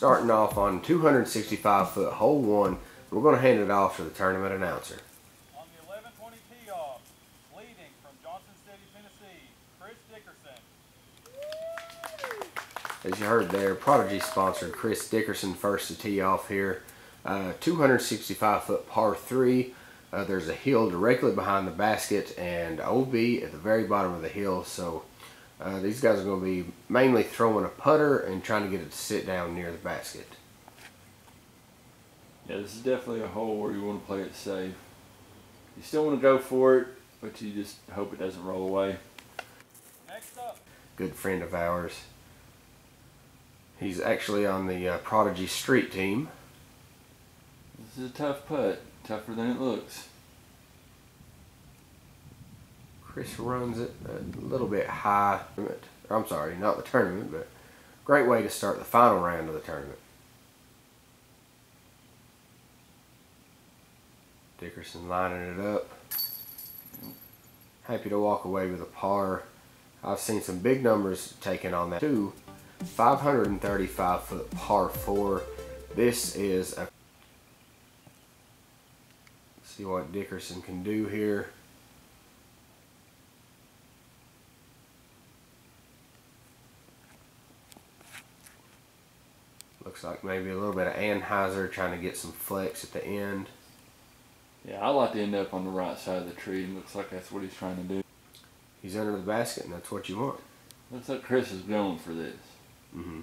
Starting off on 265 foot hole one, we're going to hand it off to the tournament announcer. On the 1120 tee off, leading from Johnson City, Tennessee, Chris Dickerson. As you heard there, Prodigy sponsored Chris Dickerson first to tee off here. Uh, 265 foot par 3. Uh, there's a hill directly behind the basket and OB at the very bottom of the hill. So uh, these guys are going to be mainly throwing a putter and trying to get it to sit down near the basket. Yeah, this is definitely a hole where you want to play it safe. You still want to go for it, but you just hope it doesn't roll away. Next up, Good friend of ours. He's actually on the uh, Prodigy Street team. This is a tough putt, tougher than it looks. Chris runs it a little bit high. I'm sorry, not the tournament, but great way to start the final round of the tournament. Dickerson lining it up. Happy to walk away with a par. I've seen some big numbers taken on that too. 535 foot par 4. This is a see what Dickerson can do here. Looks like maybe a little bit of anhyzer trying to get some flex at the end. Yeah, I like to end up on the right side of the tree, and looks like that's what he's trying to do. He's under the basket, and that's what you want. Looks like Chris is going for this. Mm-hmm.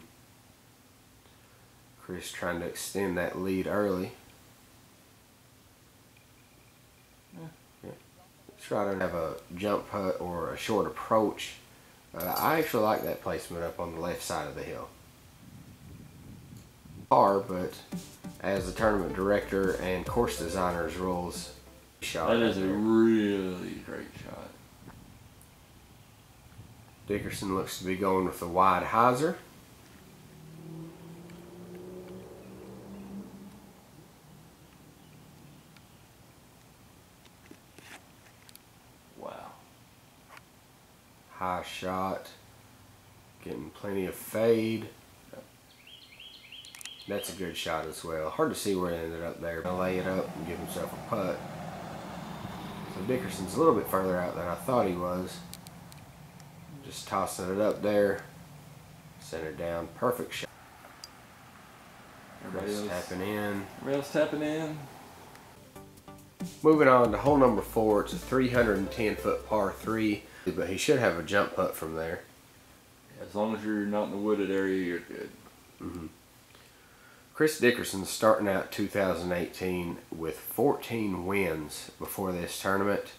Chris trying to extend that lead early. Yeah. Try to have a jump putt or a short approach. Uh, I actually like that placement up on the left side of the hill. Par, but as the tournament director and course designer's rules, shot. That is a really great shot. Dickerson looks to be going with the wide hyzer. Wow. High shot. Getting plenty of fade. That's a good shot as well. Hard to see where it ended up there. Gonna lay it up and give himself a putt. So Dickerson's a little bit further out than I thought he was. Just tossing it up there. Center down. Perfect shot. Everybody Chris else, tapping in. else tapping in. Moving on to hole number four. It's a 310 foot par three. But he should have a jump putt from there. As long as you're not in the wooded area, you're good. Mm-hmm. Chris Dickerson's starting out 2018 with 14 wins before this tournament.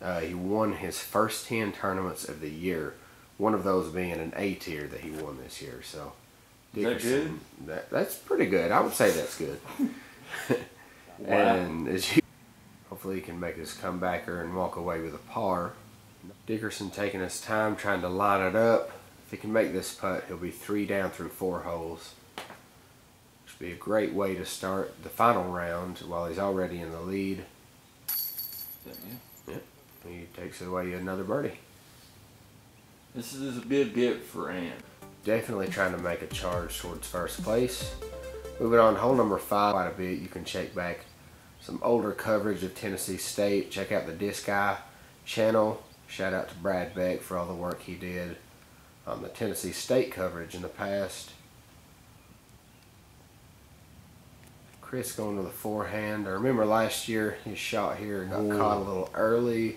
Uh, he won his first 10 tournaments of the year. One of those being an A tier that he won this year. So, Is that good? that- that's pretty good. I would say that's good. Wow. And as you, hopefully he can make his comebacker and walk away with a par. Dickerson taking his time trying to line it up. If he can make this putt, he'll be three down through four holes. Be a great way to start the final round while he's already in the lead. Yeah. He takes away another birdie. This is a good get for Ant. Definitely trying to make a charge towards first place. Moving on hole number five quite a bit. You can check back some older coverage of Tennessee State. Check out the Disc Eye channel. Shout out to Brad Beck for all the work he did on the Tennessee State coverage in the past. Chris going to the forehand. I remember last year his shot here and got Ooh. caught a little early,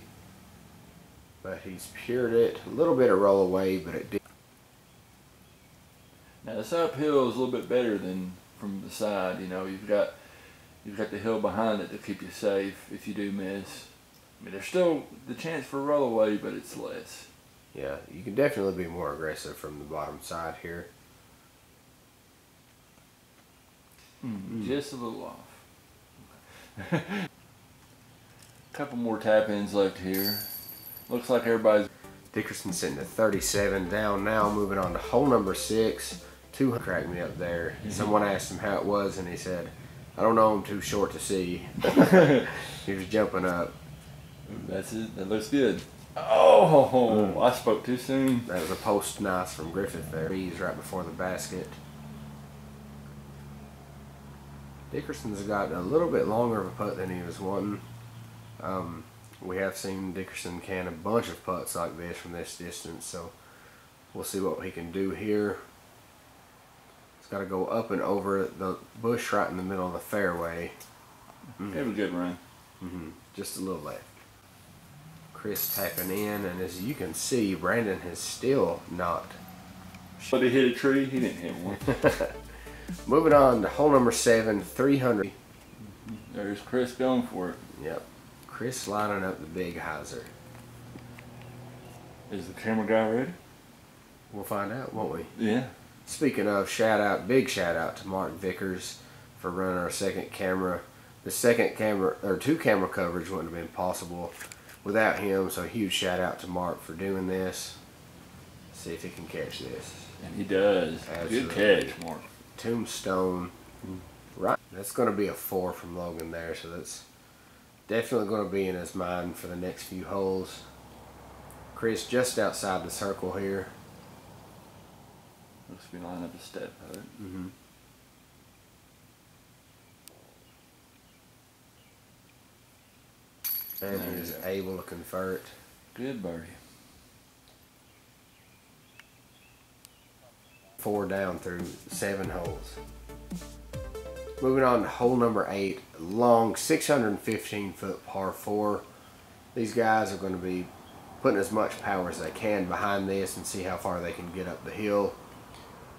but he's pured it. A little bit of roll away, but it did. Now this uphill is a little bit better than from the side. You know, you've got you've got the hill behind it to keep you safe if you do miss. I mean, there's still the chance for roll away, but it's less. Yeah, you can definitely be more aggressive from the bottom side here. Hmm. Just a little off. Couple more tap ins left here. Looks like everybody's Dickerson sitting at 37 down now, moving on to hole number six. Two cracked me up there. Mm-hmm. Someone asked him how it was, and he said, I don't know, I'm too short to see. he was jumping up. that's it. That looks good. Oh, mm. I spoke too soon. That was a post nice from Griffith there. He's right before the basket. Dickerson's got a little bit longer of a putt than he was wanting. Um, we have seen Dickerson can a bunch of putts like this from this distance, so we'll see what he can do here. It's got to go up and over the bush right in the middle of the fairway. Have a good run. hmm Just a little left. Chris tapping in, and as you can see, Brandon has still not. But he hit a tree. He didn't hit one. Moving on to hole number seven, 300. There's Chris going for it. Yep. Chris lining up the big hyzer. Is the camera guy ready? We'll find out, won't we? Yeah. Speaking of, shout out, big shout out to Mark Vickers for running our second camera. The second camera, or two camera coverage wouldn't have been possible without him, so huge shout out to Mark for doing this. See if he can catch this. And he does. Absolutely. Good catch, Mark. Tombstone. Right. That's going to be a four from Logan there, so that's definitely going to be in his mind for the next few holes. Chris just outside the circle here. Looks to be lining up a step putt. Mm-hmm. And There he go. able to convert. Good birdie. Four down through seven holes. Moving on to hole number eight, long 615 foot par four. These guys are going to be putting as much power as they can behind this and see how far they can get up the hill.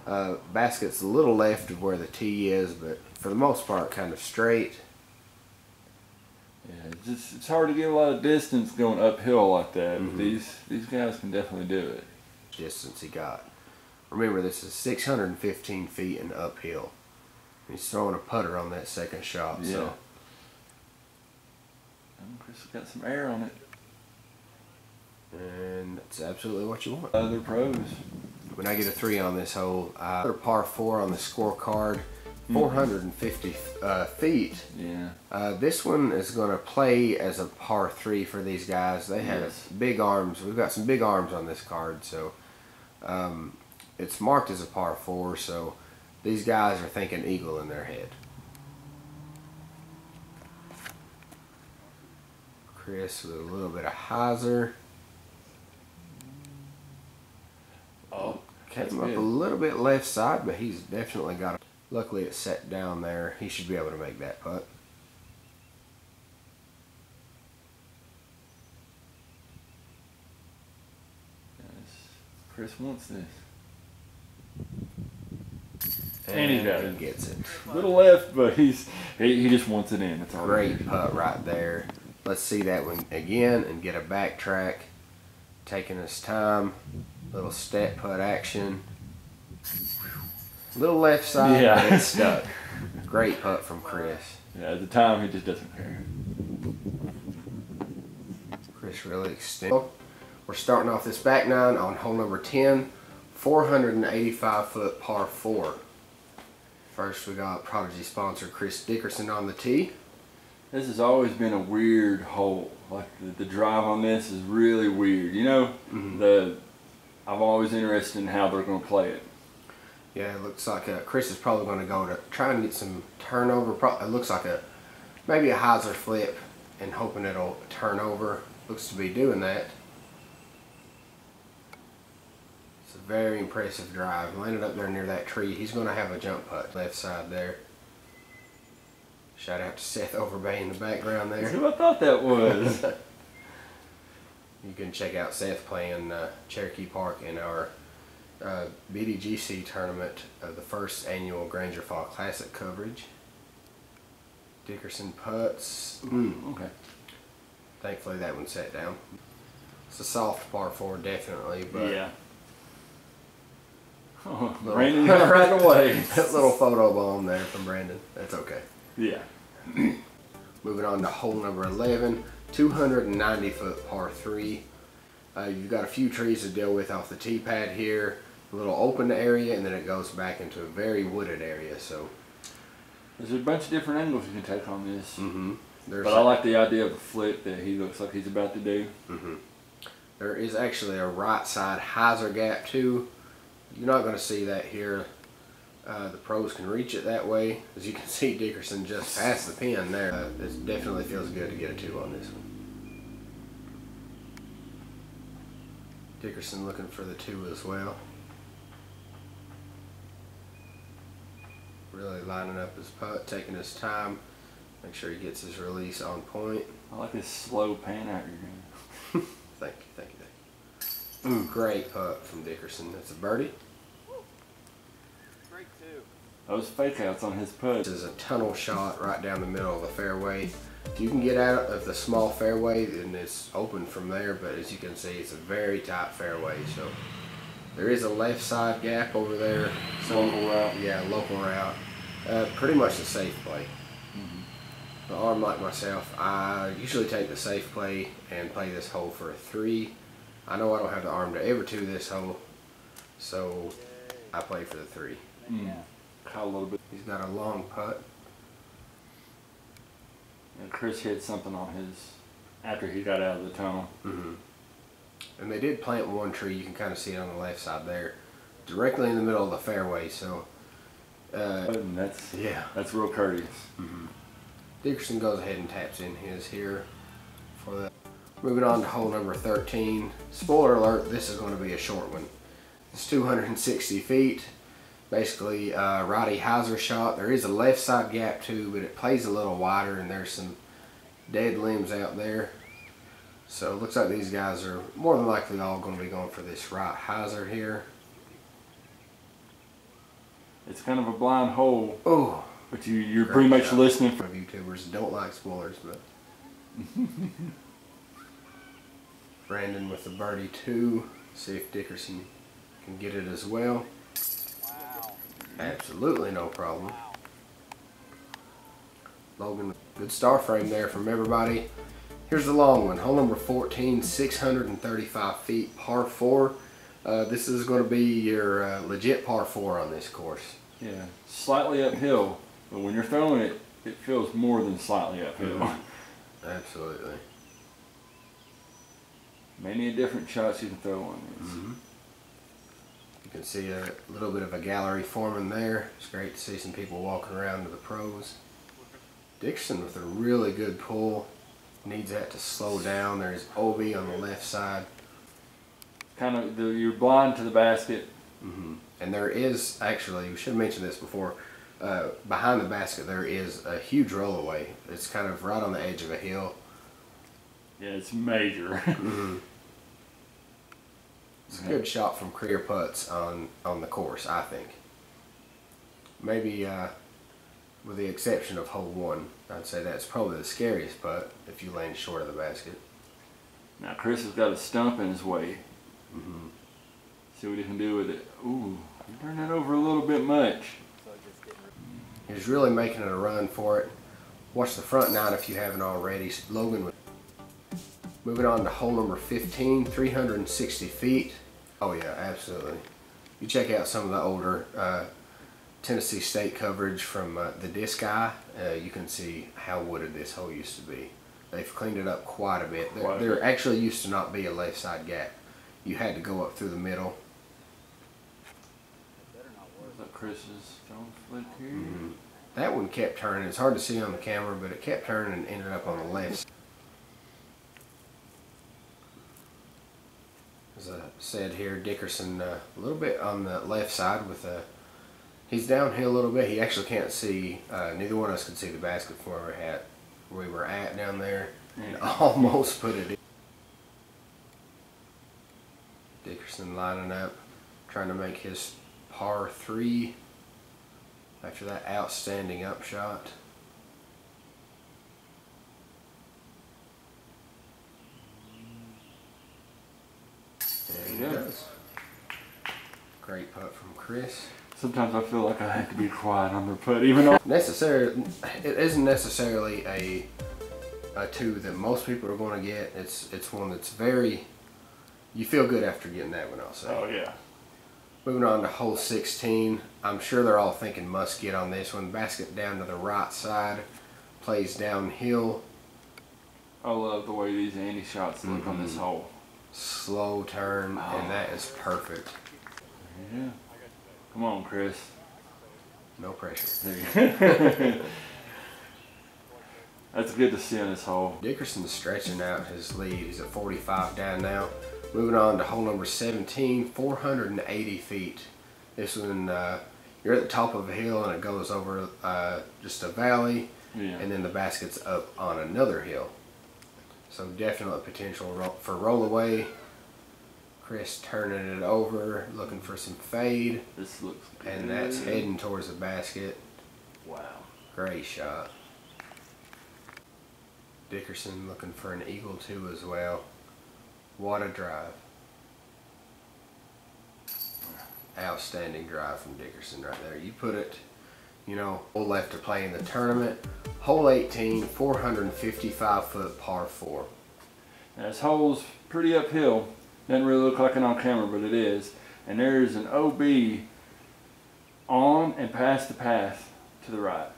Uh, basket's a little left of where the tee is, but for the most part, kind of straight. Yeah, it's just it's hard to get a lot of distance going uphill like that. Mhm. But these these guys can definitely do it. distance he got. Remember, this is 615 feet and uphill. He's throwing a putter on that second shot, Yeah. so And Chris has got some air on it. and that's absolutely what you want. Other pros. When I get a three on this hole, uh, another par four on the scorecard, 450 uh, feet. Yeah. Uh, this one is going to play as a par three for these guys. They have Yes. big arms. We've got some big arms on this card, so um, it's marked as a par four. So these guys are thinking eagle in their head. Chris with a little bit of hyzer. Oh, Came up good. a little bit left side, but he's definitely got it. Luckily, it's set down there. He should be able to make that putt. Chris wants this. And he got it. gets it. Little left, but he's he, he just wants it in. That's all. Great putt right there. Let's see that one again and get a backtrack. Taking his time. Little step putt action. Little left side, Yeah. but it's stuck. Great putt from Chris. Yeah, at the time he just doesn't care. Chris really extended. We're starting off this back nine on hole number 10, 485 foot par 4. First, we got Prodigy sponsor Chris Dickerson on the tee. This has always been a weird hole. Like the, the drive on this is really weird. You know, Mhm. the I'm always interested in how they're going to play it. Yeah, it looks like uh, Chris is probably going to go to try and get some turnover. It looks like a maybe a hyzer flip and hoping it'll turn over. Looks to be doing that. It's a very impressive drive. Landed up there near that tree. He's going to have a jump putt left side there. Shout out to Seth Overbay in the background That's there. who I thought that was. You can check out Seth playing uh, Cherokee Park in our uh, BDGC tournament of the first annual Granger Fall Classic coverage. Dickerson putts. Mm, okay. thankfully, that one sat down. It's a soft par four, definitely, but yeah. Oh, Little- Brandon right away. that little photo bomb there from Brandon. That's okay. Yeah. Moving on to hole number 11, 290 foot par 3. Uh, you've got a few trees to deal with off the tee pad here, a little open area, and then it goes back into a very wooded area. So, There's a bunch of different angles you can take on this. mm-hmm. there's But I like the idea of the flip that he looks like he's about to do. hmm There is actually a right side hyzer gap too. You're not going to see that here. Uh, the pros can reach it that way. As you can see, Dickerson just passed the pin there. Uh, it definitely feels good to get a two on this one. Dickerson looking for the two as well. Really lining up his putt, taking his time. Make sure he gets his release on point. I like this slow pan out you're doing. Thank you, thank you, thank you. Ooh, great putt from Dickerson. That's a birdie. Great two. Those fake outs on his putt. This is a tunnel shot right down the middle of the fairway. If you can get out of the small fairway, then it's open from there, but as you can see, it's a very tight fairway, so there is a left side gap over there. Local route. Yeah, local route. Uh, pretty much the safe play. The arm like myself, I usually take the safe play and play this hole for a three. I know I don't have the arm to ever two this hole, so I play for the three. Mm. Caught a little bit. He's got a long putt. And Chris hit something on his after he got out of the tunnel. hmm And they did plant one tree. You can kind of see it on the left side there, directly in the middle of the fairway. So, uh, And that's yeah. that's real courteous. Dickerson goes ahead and taps in his here for that. Moving on to hole number 13. Spoiler alert, this is going to be a short one. It's 260 feet. Basically, uh, righty hyzer shot. There is a left side gap too, but it plays a little wider and there's some dead limbs out there. So it looks like these guys are more than likely all going to be going for this right hyzer here. It's kind of a blind hole, Oh, but you you're pretty much shot. listening for. YouTubers don't like spoilers, but Brandon with the birdie two. See if Dickerson can get it as well. Wow. Absolutely no problem. Logan, good star frame there from everybody. Here's the long one, hole number 14, 635 feet, par four. Uh, this is going to be your uh, legit par four on this course. Yeah, slightly uphill, but when you're throwing it, it feels more than slightly uphill. Mhm. Absolutely. Many different shots you can throw on this. Mhm. You can see a little bit of a gallery forming there. It's great to see some people walking around to the pros. Dixon with a really good pull. Needs that to slow down. There's OB on the left side. Kind of, the, you're blind to the basket. hmm And there is actually, we should have mentioned this before, uh, behind the basket there is a huge rollaway. It's kind of right on the edge of a hill. Yeah, it's major. hmm It's a good shot from career putts on, on the course, I think. Maybe uh, with the exception of hole one, I'd say that's probably the scariest putt if you land short of the basket. now Chris has got a stump in his way. hmm See what he can do with it. Ooh, you turned that over a little bit much. So just getting He's really making it a run for it. Watch the front nine if you haven't already. Logan Moving on to hole number 15, 360 feet. Oh yeah, absolutely. You check out some of the older uh, Tennessee State coverage from uh, the disc eye, uh, you can see how wooded this hole used to be. They've cleaned it up quite a bit. There, there actually used to not be a left side gap. You had to go up through the middle. better not work. Where's that Chris's flick here? Mhm. That one kept turning. It's hard to see on the camera, but it kept turning and ended up on the left. As I said here, Dickerson uh, a little bit on the left side with a. He's downhill a little bit. He actually can't see. Uh, neither one of us could see the basket from where we had where we were at down there, and almost put it in. Dickerson lining up, trying to make his par three after that outstanding upshot. There he Yeah. does. Great putt from Chris. Sometimes I feel like I have to be quiet on their putt, even though. Necessarily, it isn't necessarily a a two that most people are going to get. It's it's one that's very. You feel good after getting that one. I'll say. Oh yeah. Moving on to hole 16. I'm sure they're all thinking must get on this one. Basket down to the right side. Plays downhill. I love the way these anny shots look on this Mhm. hole. slow turn, and that is perfect. Yeah. Come on, Chris. No pressure. There you go. That's good to see on this hole. Dickerson's stretching out his lead. He's at 45 down now. Moving on to hole number 17, 480 feet. This one, uh, you're at the top of a hill and it goes over uh, just a valley, Yeah. and then the basket's up on another hill. So definite potential for rollaway. Chris turning it over, looking for some fade, This looks good. and that's heading towards the basket. Wow. Great shot. Dickerson looking for an eagle too as well. What a drive. Outstanding drive from Dickerson right there. You put it, you know, hole left to play in the tournament. Hole 18, 455 foot par four. Now this hole's pretty uphill. Doesn't really look like it on camera, but it is. And there's an OB on and past the path to the right.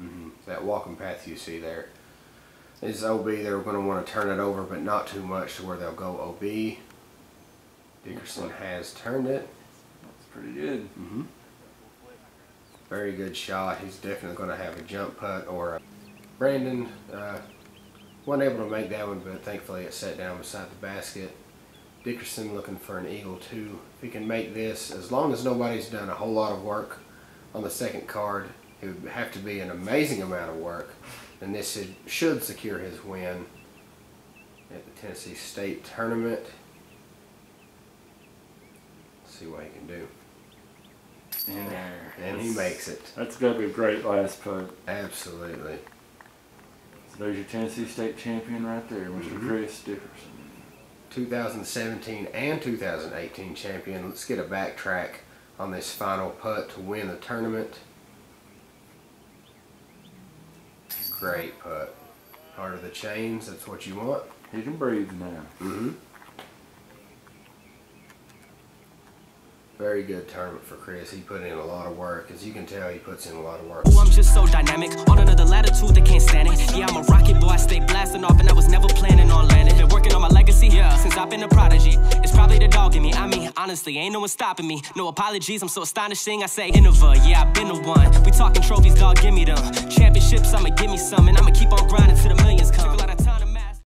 Mm-hmm. That walking path you see there is OB. They're going to want to turn it over, but not too much to where they'll go OB. Dickerson has turned it. That's pretty good. Mm-hmm. Very good shot. He's definitely going to have a jump putt or a Brandon uh, wasn't able to make that one, but thankfully it sat down beside the basket. Dickerson looking for an eagle too. If he can make this, as long as nobody's done a whole lot of work on the second card, it would have to be an amazing amount of work, and this should, should secure his win at the Tennessee State Tournament. Let's see what he can do. There. And he makes it. That's gonna be a great last putt. Absolutely. So there's your Tennessee State champion right there, mister Mhm. Chris Dickerson. 2017 and 2018 champion. Let's get a backtrack on this final putt to win the tournament. Great putt. Part of the chains, that's what you want. You can breathe now. Mm-hmm. Very good tournament for Chris. He put in a lot of work. As you can tell, he puts in a lot of work. Ooh, I'm just so dynamic. On another latitude, they can't stand it. Yeah, I'm a rocket boy, I stay blasting off, and I was never planning on landing. Been working on my legacy yeah. since I've been a prodigy. It's probably the dog in me. I mean, honestly, ain't no one stopping me. No apologies, I'm so astonishing. I say, Innova, yeah, I've been the one. We talking trophies, dog, give me them. Championships, I'ma give me some, and I'ma keep on grinding till the millions come.